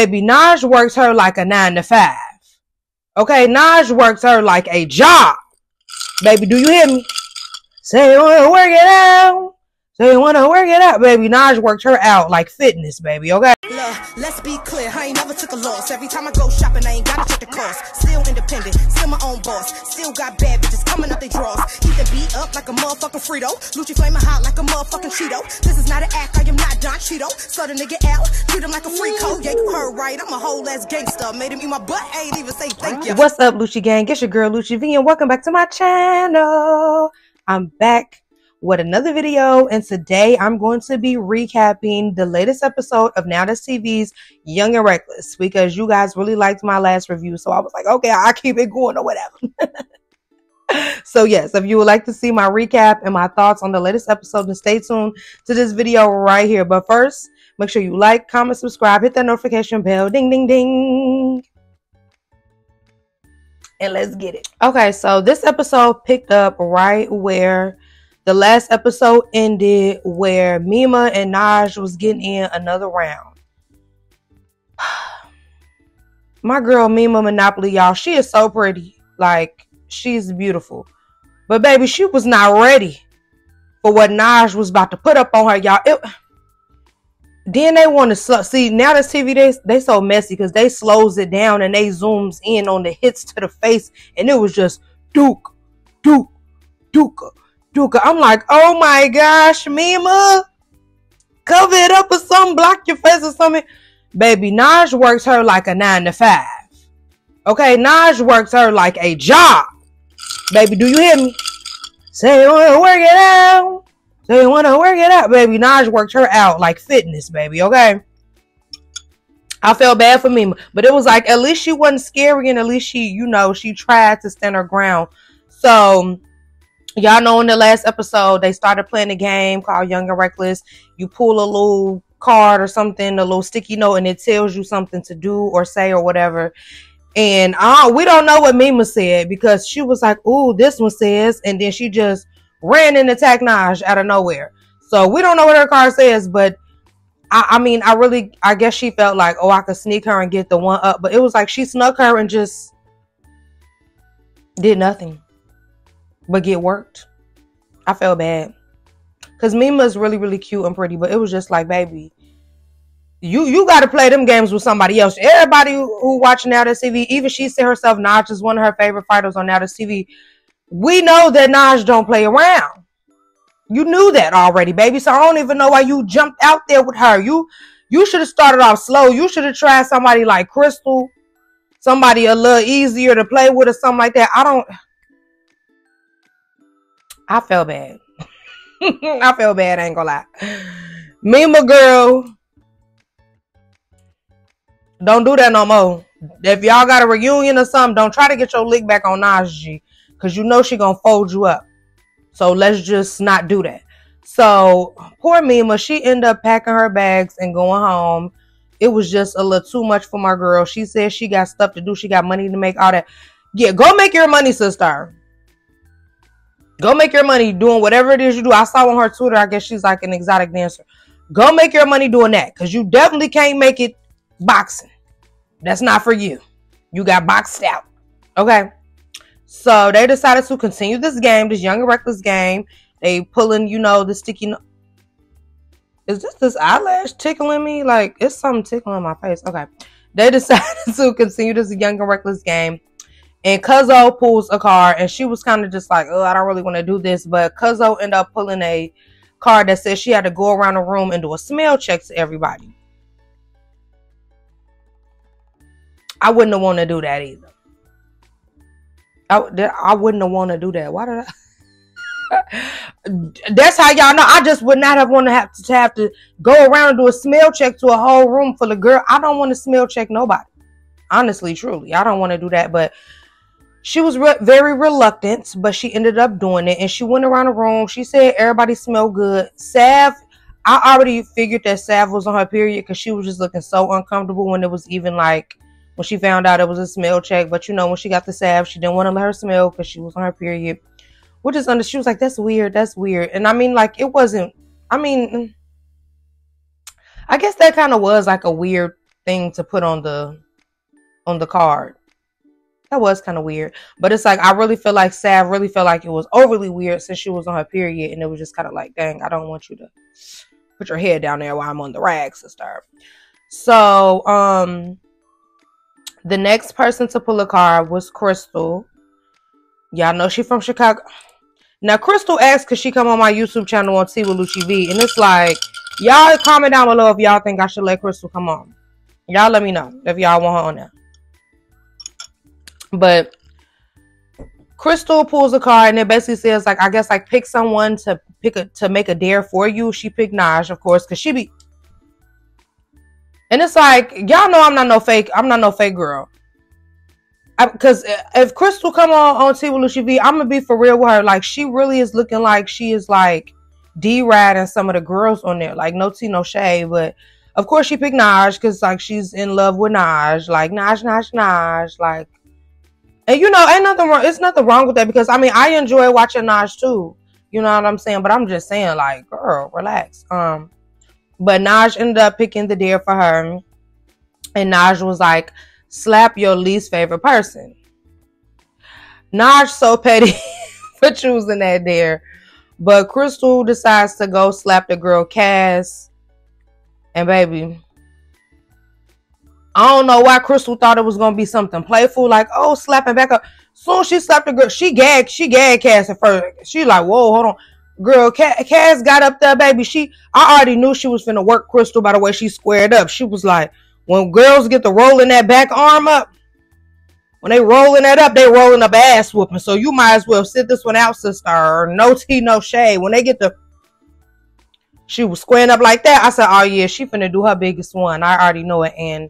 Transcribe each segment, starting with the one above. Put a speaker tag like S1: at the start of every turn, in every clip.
S1: Baby, Naj works her like a nine to five. Okay, Naj works her like a job. Baby, do you hear me? Say you wanna work it out. Say you wanna work it out, baby. Naj worked her out like fitness, baby. Okay.
S2: Look, let's be clear, I ain't never took a loss. Every time I go shopping, I ain't gotta check the cost. Still independent, still my own boss. Still got bad bitches coming up they drawers. Keep the beat up like a motherfucking Frito. Lucci flaming hot like a motherfucking Cheeto. This is not an act, I am not Don Cheeto. Slut a nigga out, treat him like a free code. Yeah, you heard right, I'm a whole ass gangster. Made him eat my butt, I ain't even say thank you.
S1: What's up, Lucci Gang? It's your girl Lucci Vee, and welcome back to my channel. I'm back with another video, and today I'm going to be recapping the latest episode of Now That's TV's Young and Reckless because you guys really liked my last review, so I was like, okay, I'll keep it going or whatever. so yes, if you would like to see my recap and my thoughts on the latest episode, then stay tuned to this video right here. But first, make sure you like, comment, subscribe, hit that notification bell, ding, ding, ding and let's get it. Okay, so this episode picked up right where the last episode ended, where Mima and Naj was getting in another round. My girl Mima Monopoly, y'all, she is so pretty. Like, she's beautiful. But baby, she was not ready for what Naj was about to put up on her, y'all. It, then they want to see now this TV they they so messy because they slows it down and they zooms in on the hits to the face and it was just Duke, Duke, Duke, Duke. I'm like, oh my gosh, Mima, cover it up or something, block your face or something. Baby, Naj works her like a nine to five. Okay, Naj works her like a job. Baby, do you hear me? Say wanna work it out. They want to work it out, baby. Naj worked her out like fitness, baby. Okay. I felt bad for me, but it was like at least she wasn't scary, and at least she, you know, she tried to stand her ground. So, y'all know in the last episode they started playing a game called Young and Reckless. You pull a little card or something, a little sticky note, and it tells you something to do or say or whatever. And uh, we don't know what Mima said because she was like, "Ooh, this one says," and then she just ran into attacked Naj out of nowhere. So we don't know what her car says, but I, I, mean, I really, I guess she felt like, oh, I could sneak her and get the one up, but it was like she snuck her and just did nothing but get worked. I felt bad because Mima's really, really cute and pretty, but it was just like, baby, you you got to play them games with somebody else. Everybody who, who watching Now That's TV, even she said herself, Naj is one of her favorite fighters on Now That's TV we know that Naj don't play around. You knew that already, baby. So I don't even know why you jumped out there with her. You you should have started off slow. You should have tried somebody like Crystal, somebody a little easier to play with or something like that. I don't I felt bad. I feel bad, I ain't gonna lie. Me my girl. Don't do that no more. If y'all got a reunion or something, don't try to get your lick back on Najee because you know she gonna fold you up. So let's just not do that. So poor Mima, she ended up packing her bags and going home. It was just a little too much for my girl. She said she got stuff to do. She got money to make. All that. Yeah, go make your money, sister. Go make your money doing whatever it is you do. I saw on her Twitter. I guess she's like an exotic dancer. Go make your money doing that because you definitely can't make it boxing. That's not for you. You got boxed out. Okay. So they decided to continue this game, this young and reckless game. They pulling, you know, the sticky. No- Is this this eyelash tickling me? Like it's something tickling my face. Okay. They decided to continue this young and reckless game. And Cuzzo pulls a card, and she was kind of just like, "Oh, I don't really want to do this." But Cuzzo ended up pulling a card that says she had to go around the room and do a smell check to everybody. I wouldn't wanted to do that either. I, I wouldn't have want to do that. Why did I? That's how y'all know. I just would not have want to have to have to go around and do a smell check to a whole room full of girl. I don't want to smell check nobody. Honestly, truly, I don't want to do that. But she was re- very reluctant, but she ended up doing it. And she went around the room. She said everybody smelled good. Sav, I already figured that Sav was on her period because she was just looking so uncomfortable when it was even like when she found out it was a smell check. But you know, when she got the Sav, she didn't want to let her smell because she was on her period. Which is under she was like, That's weird, that's weird. And I mean, like, it wasn't I mean I guess that kind of was like a weird thing to put on the on the card. That was kind of weird. But it's like I really feel like Sav really felt like it was overly weird since she was on her period and it was just kind of like, dang, I don't want you to put your head down there while I'm on the rag, sister. So um the next person to pull a card was Crystal. Y'all know she from Chicago. Now Crystal asked could she come on my YouTube channel on T Lucci Vee, and it's like y'all comment down below if y'all think I should let Crystal come on. Y'all let me know if y'all want her on there. But Crystal pulls a card and it basically says like I guess like pick someone to pick a to make a dare for you. She picked Naj, of course, because she be and it's like y'all know I'm not no fake. I'm not no fake girl because if Crystal come on on T Lucci Vee, I'm gonna be for real with her. Like she really is looking like she is like D Rad and some of the girls on there. Like no tea, no shade, but of course she picked Naj because like she's in love with Naj. Like Naj, Naj, Naj. Like, and you know, ain't nothing wrong. It's nothing wrong with that because I mean I enjoy watching Naj too. You know what I'm saying? But I'm just saying, like, girl, relax. Um, but Naj ended up picking the deer for her, and Naj was like slap your least favorite person. Naj so petty for choosing that deer. But Crystal decides to go slap the girl Cass. And baby, I don't know why Crystal thought it was gonna be something playful, like oh slapping back up. Soon she slapped the girl, she gagged, she gagged Cass at first. She like, whoa, hold on. Girl, Cass got up there, baby. She I already knew she was finna work Crystal by the way she squared up. She was like, when girls get to rolling that back arm up, when they rolling that up, they rolling up ass whooping. So you might as well sit this one out, sister. No tea, no shade. When they get the she was squaring up like that. I said, "Oh yeah, she finna do her biggest one." I already know it. And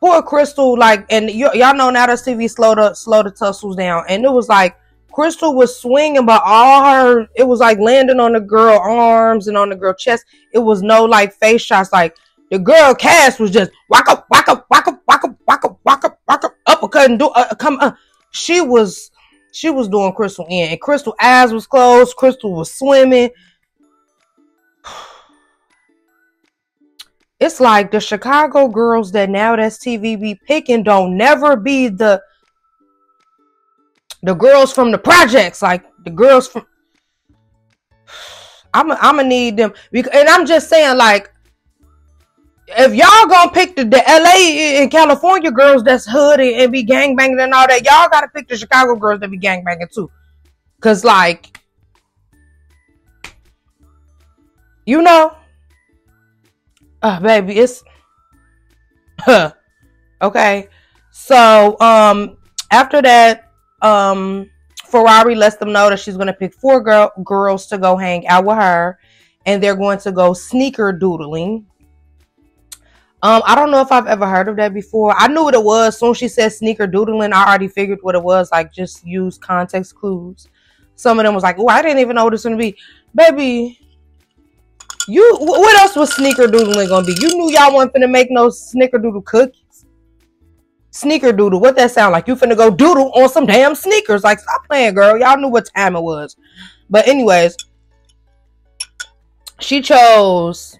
S1: poor Crystal, like, and y- y'all know Now That's TV slow the slow the tussles down, and it was like Crystal was swinging, but all her it was like landing on the girl arms and on the girl chest. It was no like face shots, like the girl Cass was just whack up, whack up, whack up, whack up, whack up, whack up, whack up, uppercut and do uh, come. Uh. She was she was doing Crystal in, and Crystal eyes was closed. Crystal was swimming. It's like the Chicago girls that now that's TV be picking don't never be the the girls from the projects, like the girls from. I'm I'm gonna need them, and I'm just saying like if y'all gonna pick the, the LA and California girls that's hood and, and be gang banging and all that, y'all gotta pick the Chicago girls that be gang banging too. Cause like, you know, uh, baby, it's huh. okay. So um after that, um Ferrari lets them know that she's gonna pick four girl girls to go hang out with her, and they're going to go sneaker doodling um, I don't know if I've ever heard of that before. I knew what it was. Soon she said sneaker doodling, I already figured what it was. Like just use context clues. Some of them was like, "Oh, I didn't even know this was gonna be." Baby, you what else was sneaker doodling gonna be? You knew y'all weren't gonna make no sneaker doodle cookies. Sneaker doodle, what that sound like? You finna go doodle on some damn sneakers? Like, stop playing, girl. Y'all knew what time it was. But anyways, she chose.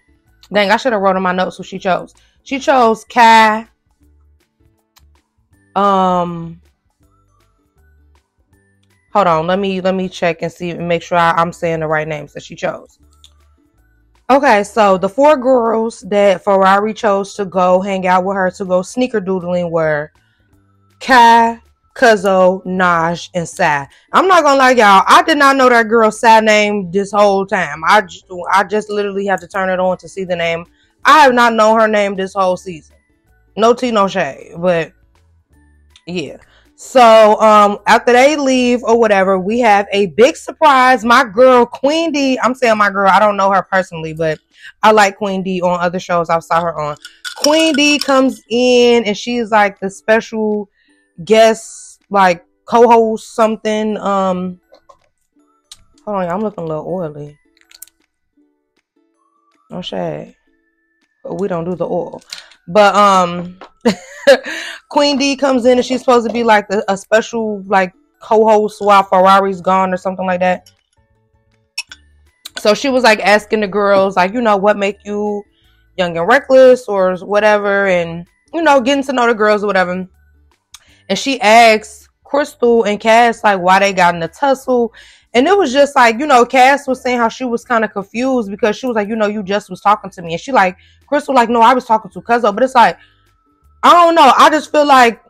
S1: Dang, I should have wrote on my notes who she chose. She chose Kai. Um hold on, let me let me check and see and make sure I, am saying the right names that she chose. Okay, so the four girls that Ferrari chose to go hang out with her to go sneaker doodling were Kai, Cuzzo, Naj, and Sai. I'm not gonna lie, y'all. I did not know that girl Sai name this whole time. I just, I just literally had to turn it on to see the name I have not known her name this whole season. No tea, no shade. But yeah. So um after they leave or whatever, we have a big surprise. My girl Queen D, I'm saying my girl, I don't know her personally, but I like Queen D on other shows I saw her on. Queen D comes in and she's like the special guest, like co-host something. Um hold on, I'm looking a little oily. No shade we don't do the oil. But um Queen D comes in and she's supposed to be like a, a special like co-host while Ferrari's gone or something like that. So she was like asking the girls like, you know, what make you young and reckless or whatever and you know, getting to know the girls or whatever. And she asks Crystal and Cass like why they got in a tussle. And it was just like, you know, Cass was saying how she was kind of confused because she was like, you know, you just was talking to me. And she like, Crystal, like, no, I was talking to Cuzzo. But it's like, I don't know. I just feel like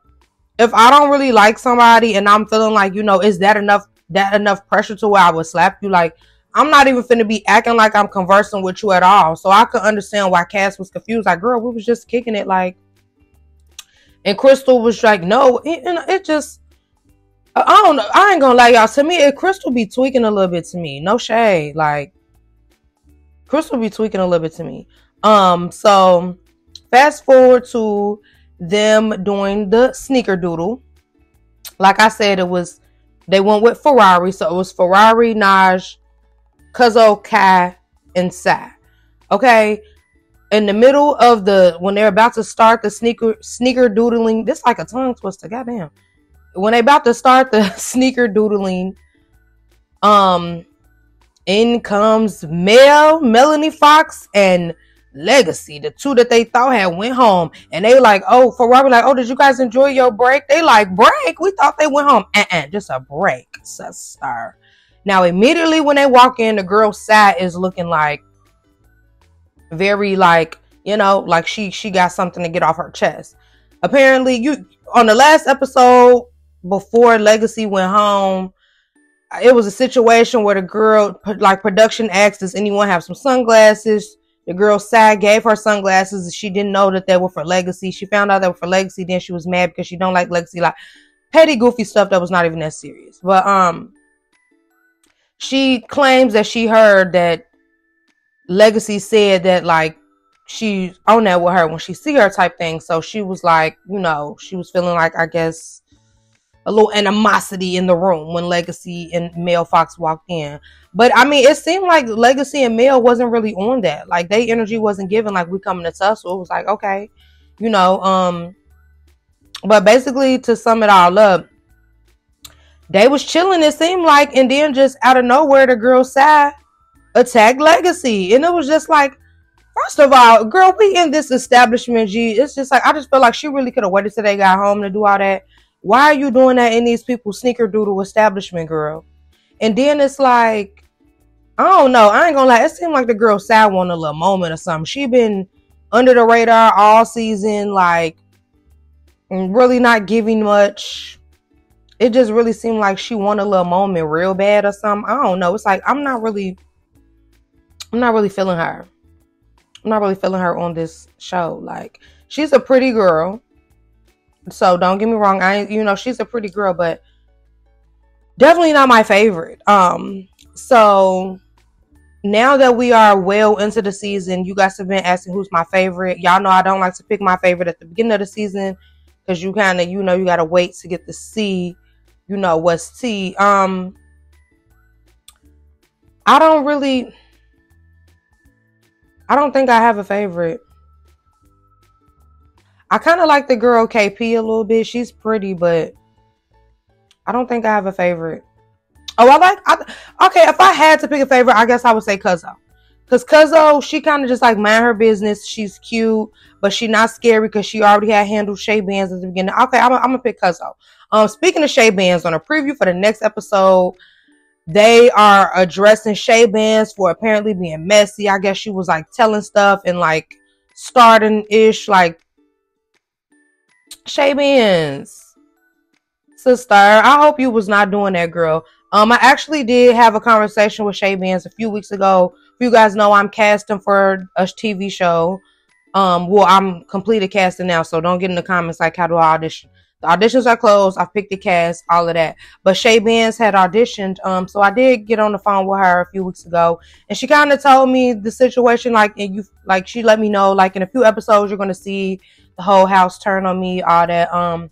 S1: if I don't really like somebody and I'm feeling like, you know, is that enough that enough pressure to where I would slap you? Like, I'm not even finna be acting like I'm conversing with you at all. So I could understand why Cass was confused. Like, girl, we was just kicking it like and Crystal was like, no, it, it just I don't know. I ain't gonna lie, y'all. To me, it, Crystal be tweaking a little bit to me. No shade. Like Crystal be tweaking a little bit to me. Um, so fast forward to them doing the sneaker doodle. Like I said, it was they went with Ferrari, so it was Ferrari, Naj, Cuzzo, Kai, and Sai. Okay. In the middle of the when they're about to start the sneaker sneaker doodling, this like a tongue twister. Goddamn. When they about to start the sneaker doodling, um, in comes Mel, Melanie Fox, and Legacy, the two that they thought had went home, and they like, oh, Ferrari, like, oh, did you guys enjoy your break? They like break. We thought they went home. Uh-uh, just a break, sister. Now, immediately when they walk in, the girl Sai is looking like very like you know, like she she got something to get off her chest. Apparently, you on the last episode before Legacy went home, it was a situation where the girl, like production, asked, "Does anyone have some sunglasses?" The girl Sai gave her sunglasses. She didn't know that they were for Legacy. She found out they were for Legacy. Then she was mad because she don't like Legacy. Like petty, goofy stuff that was not even that serious. But um, she claims that she heard that Legacy said that like she's on that with her when she see her type thing. So she was like, you know, she was feeling like I guess a little animosity in the room when Legacy and Mel Fox walked in. But I mean, it seemed like Legacy and Mel wasn't really on that. Like their energy wasn't given like we coming to tussle. It was like, okay, you know, um but basically to sum it all up, they was chilling, it seemed like, and then just out of nowhere the girl Sai attacked Legacy. And it was just like, first of all, girl, we in this establishment, G. It's just like I just feel like she really could have waited till they got home to do all that. Why are you doing that in these people's sneaker doodle establishment, girl? And then it's like, I don't know. I ain't gonna lie. It seemed like the girl Sai one a little moment or something. She been under the radar all season, like really not giving much. It just really seemed like she won a little moment real bad or something. I don't know. It's like I'm not really I'm not really feeling her. I'm not really feeling her on this show. Like she's a pretty girl. So don't get me wrong. I you know she's a pretty girl, but definitely not my favorite. Um so now that we are well into the season, you guys have been asking who's my favorite. Y'all know I don't like to pick my favorite at the beginning of the season because you kind of you know you gotta wait to get to see you know what's tea. Um I don't really I don't think I have a favorite. I kind of like the girl KP a little bit. She's pretty, but I don't think I have a favorite. Oh, I like. I, okay, if I had to pick a favorite, I guess I would say Cuzzo. Cause Cuzzo, she kind of just like mind her business. She's cute, but she not scary because she already had handled Shay Bands at the beginning. Okay, I'm, I'm gonna pick Cuzzo. Um, speaking of Shay Bands, on a preview for the next episode, they are addressing Shay Bands for apparently being messy. I guess she was like telling stuff and like starting ish like Shay Bands. Sister, I hope you was not doing that, girl. Um, I actually did have a conversation with Shay Bands a few weeks ago. You guys know I'm casting for a TV show. Um, well, I'm completed casting now, so don't get in the comments like how do I audition. The auditions are closed. I've picked the cast, all of that. But Shay Benz had auditioned. Um, so I did get on the phone with her a few weeks ago, and she kind of told me the situation. Like, and you, like, she let me know, like, in a few episodes, you're gonna see whole house turn on me, all that. Um,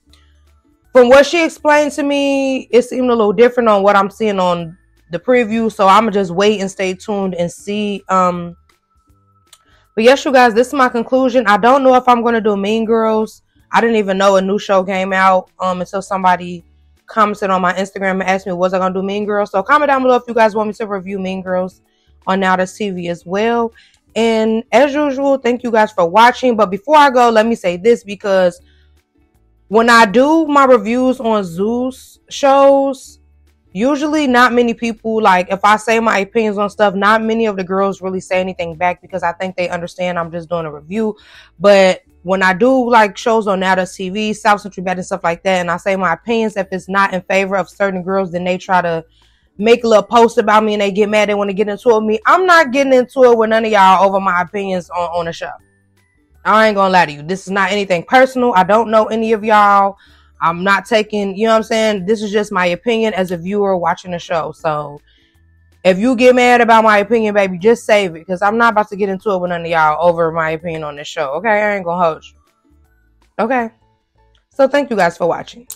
S1: from what she explained to me, it seemed a little different on what I'm seeing on the preview. So I'm gonna just wait and stay tuned and see. Um, but yes, you guys, this is my conclusion. I don't know if I'm gonna do Mean Girls. I didn't even know a new show came out um, until somebody commented on my Instagram and asked me, was I to do Mean Girls? So comment down below if you guys want me to review Mean Girls on Now That's TV as well. And as usual, thank you guys for watching. But before I go, let me say this because when I do my reviews on Zeus shows, usually not many people like if I say my opinions on stuff, not many of the girls really say anything back because I think they understand I'm just doing a review. But when I do like shows on Now TV, South Central Baddies stuff like that, and I say my opinions, if it's not in favor of certain girls, then they try to make a little post about me and they get mad. They want to get into it with me. I'm not getting into it with none of y'all over my opinions on, on the show. I ain't gonna lie to you. This is not anything personal. I don't know any of y'all. I'm not taking, you know what I'm saying? This is just my opinion as a viewer watching the show. So if you get mad about my opinion, baby, just save it. Because I'm not about to get into it with none of y'all over my opinion on this show. Okay? I ain't gonna hold you. Okay. So thank you guys for watching.